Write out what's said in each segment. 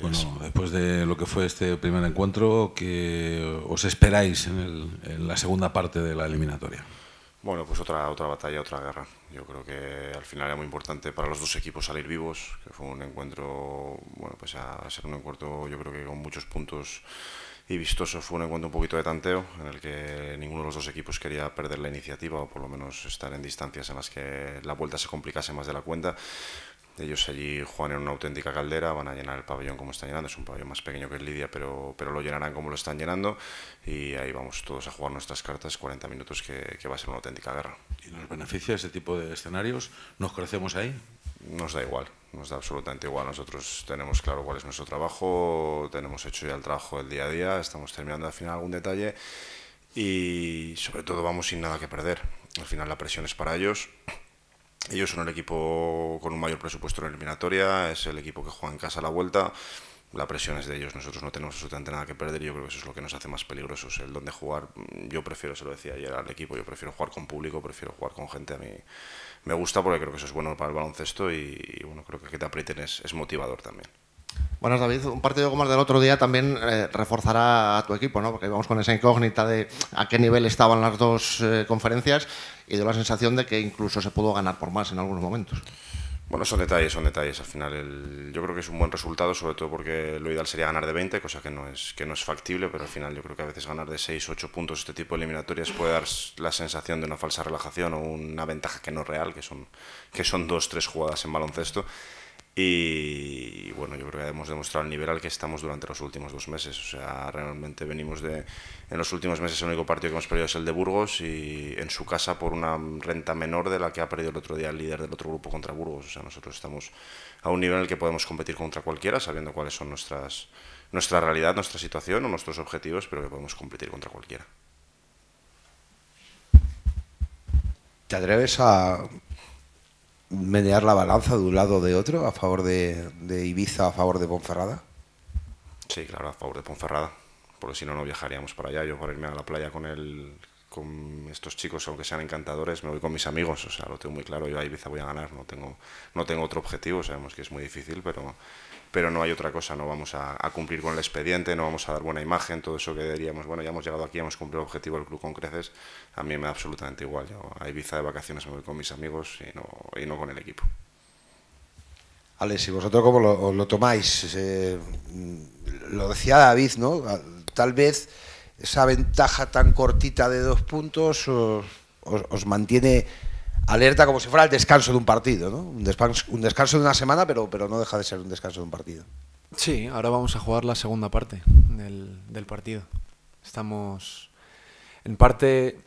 Bueno, después de lo que fue este primer encuentro, ¿qué os esperáis en, la segunda parte de la eliminatoria? Bueno, pues otra, otra batalla, otra guerra. Yo creo que al final era muy importante para los dos equipos salir vivos, que fue un encuentro, bueno, pues a ser un encuentro yo creo que con muchos puntos y vistoso. Fue un encuentro un poquito de tanteo, en el que ninguno de los dos equipos quería perder la iniciativa o por lo menos estar en distancias en las que la vuelta se complicase más de la cuenta. Ellos allí juegan en una auténtica caldera, van a llenar el pabellón como están llenando, es un pabellón más pequeño que el Lidia, pero, pero lo llenarán como lo están llenando y ahí vamos todos a jugar nuestras cartas 40 minutos que, que va a ser una auténtica guerra. ¿Y nos beneficia ese tipo de escenarios? ¿Nos crecemos ahí? Nos da igual, nos da absolutamente igual. Nosotros tenemos claro cuál es nuestro trabajo, tenemos hecho ya el trabajo del día a día, estamos terminando de afinar algún detalle y sobre todo vamos sin nada que perder. Al final la presión es para ellos ellos son el equipo con un mayor presupuesto en la eliminatoria, es el equipo que juega en casa a la vuelta. La presión es de ellos, nosotros no tenemos absolutamente nada que perder y yo creo que eso es lo que nos hace más peligrosos. El donde jugar, yo prefiero, se lo decía ayer al equipo, yo prefiero jugar con público, prefiero jugar con gente. A mí me gusta porque creo que eso es bueno para el baloncesto y, bueno, creo que que te aprieten es, es motivador también. Bueno, David, un partido como el del otro día también eh, reforzará a tu equipo, ¿no? Porque vamos con esa incógnita de a qué nivel estaban las dos eh, conferencias y de la sensación de que incluso se pudo ganar por más en algunos momentos. Bueno, son detalles, son detalles. Al final, yo creo que es un buen resultado, sobre todo porque lo ideal sería ganar de 20, cosa que no es que no es factible, pero al final yo creo que a veces ganar de 6, 8 puntos este tipo de eliminatorias puede dar la sensación de una falsa relajación o una ventaja que no es real, que son que son dos, tres jugadas en baloncesto. Y bueno, yo creo que hemos demostrado el nivel al que estamos durante los últimos dos meses. O sea, realmente venimos de. En los últimos meses, el único partido que hemos perdido es el de Burgos y en su casa por una renta menor de la que ha perdido el otro día el líder del otro grupo contra Burgos. O sea, nosotros estamos a un nivel en el que podemos competir contra cualquiera, sabiendo cuáles son nuestras, nuestra realidad, nuestra situación o nuestros objetivos, pero que podemos competir contra cualquiera. ¿Te atreves a menear la balanza de un lado o de otro a favor de, Ibiza, a favor de Ponferrada? Sí, claro, a favor de Ponferrada, porque si no, no viajaríamos para allá. Yo por irme a la playa con, el, con estos chicos, aunque sean encantadores, me voy con mis amigos, o sea, lo tengo muy claro, yo a Ibiza voy a ganar, no tengo, no tengo otro objetivo, sabemos que es muy difícil, pero pero no hay otra cosa, no vamos a, cumplir con el expediente, no vamos a dar buena imagen, todo eso que diríamos, bueno, ya hemos llegado aquí, hemos cumplido el objetivo del club con creces, a mí me da absolutamente igual. Yo a Ibiza de vacaciones me voy con mis amigos y no, y no con el equipo. Alex, ¿y vosotros cómo lo, tomáis? Eh, lo decía David, ¿no? Tal vez esa ventaja tan cortita de dos puntos os mantiene alerta como si fuera el descanso de un partido, ¿no? Un descanso, un descanso de una semana, pero, pero no deja de ser un descanso de un partido. Sí, ahora vamos a jugar la segunda parte del, del partido. Estamos en parte,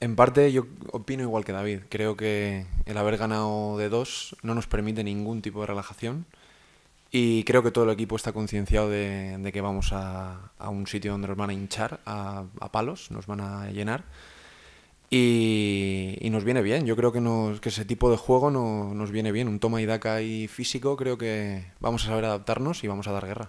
en parte yo opino igual que David. Creo que el haber ganado de dos no nos permite ningún tipo de relajación. Y creo que todo el equipo está concienciado de, de, que vamos a, a, un sitio donde nos van a hinchar a, a palos, nos van a llenar y, nos viene bien. Yo creo que, nos, que ese tipo de juego no, nos viene bien. Un toma y daca y físico, creo que vamos a saber adaptarnos y vamos a dar guerra.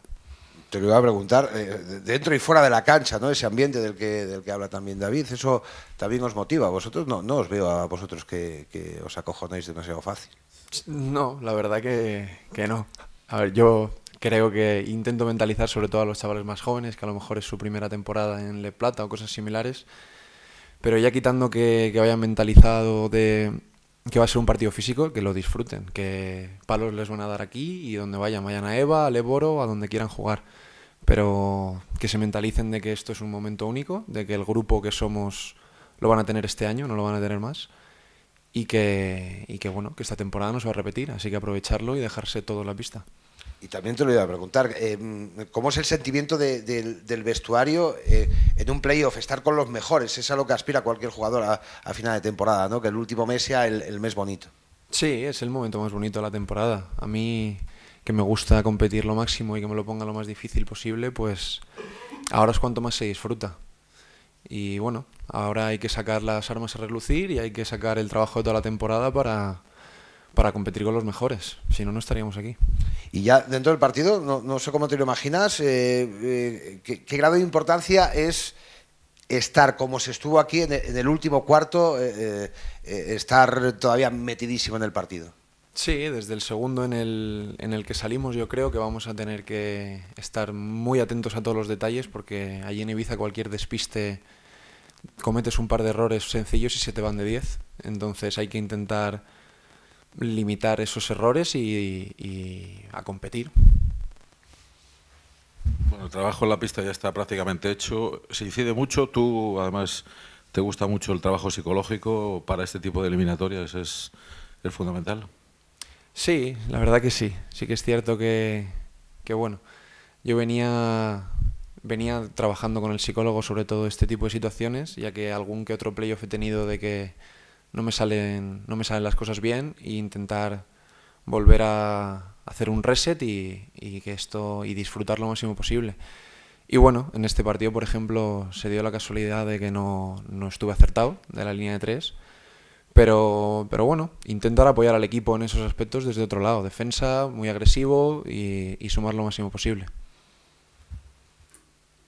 Te lo iba a preguntar, eh, dentro y fuera de la cancha, ¿no? ese ambiente del que, del que habla también David, ¿eso también os motiva? Vosotros no, no os veo a vosotros que, que os acojonéis demasiado fácil. No, la verdad que, que no. A ver, yo creo que intento mentalizar sobre todo a los chavales más jóvenes, que a lo mejor es su primera temporada en Le Plata o cosas similares pero ya quitando que, que vayan mentalizado de que va a ser un partido físico, que lo disfruten, que palos les van a dar aquí y donde vayan, vayan a Eva, a Leboro, a donde quieran jugar. Pero que se mentalicen de que esto es un momento único, de que el grupo que somos lo van a tener este año, no lo van a tener más. Y que, y que bueno, que esta temporada no se va a repetir, así que aprovecharlo y dejarse todo en la pista. Y también te lo iba a preguntar, eh, ¿cómo es el sentimiento del vestuario eh, en un playoff? Estar con los mejores, es a lo que aspira cualquier jugador a, final de temporada, ¿no? que el último mes sea el, mes bonito. Sí, es el momento más bonito de la temporada. A mí, que me gusta competir lo máximo y que me lo ponga lo más difícil posible, pues ahora es cuanto más se disfruta. Y bueno, ahora hay que sacar las armas a relucir y hay que sacar el trabajo de toda la temporada para, para competir con los mejores. Si no, no estaríamos aquí. Y ya dentro del partido, no, sé cómo te lo imaginas, eh, eh, ¿qué, grado de importancia es estar como se estuvo aquí en el, último cuarto, eh, estar todavía metidísimo en el partido? Sí, desde el segundo en el, en el que salimos yo creo que vamos a tener que estar muy atentos a todos los detalles porque allí en Ibiza cualquier despiste cometes un par de errores sencillos y se te van de 10. Entonces hay que intentar limitar esos errores y, y a competir. Bueno, el trabajo en la pista ya está prácticamente hecho. Se incide mucho. Tú, además, te gusta mucho el trabajo psicológico para este tipo de eliminatorias. Es, es fundamental. Sí, la verdad que sí. Sí que es cierto que, que bueno, yo venía, venía trabajando con el psicólogo sobre todo este tipo de situaciones, ya que algún que otro playoff he tenido de que no me salen, no me salen las cosas bien e intentar volver a hacer un reset y, y que esto y disfrutar lo máximo posible. Y bueno, en este partido, por ejemplo, se dio la casualidad de que no, no estuve acertado de la línea de tres pero, pero bueno, intentar apoyar al equipo en esos aspectos desde otro lado. Defensa, muy agresivo y, y sumar lo máximo posible.